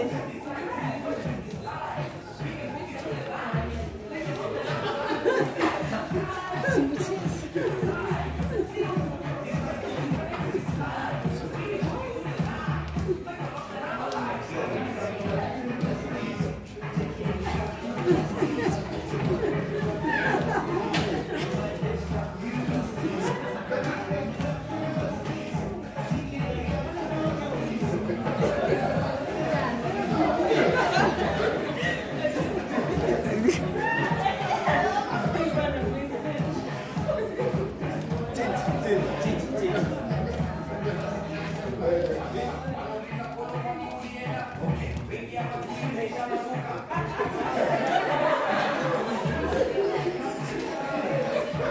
Thank you.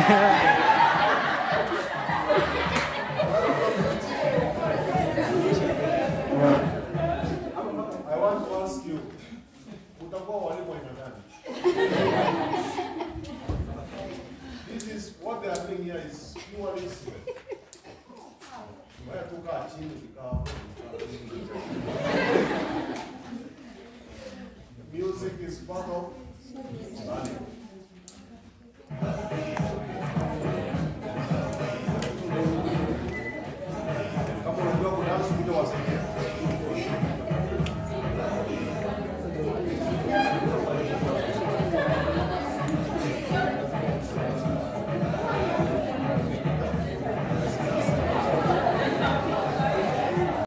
I want to ask you? This is what they are doing here is purely civil. Wewe tu chini ukikaa Music is part of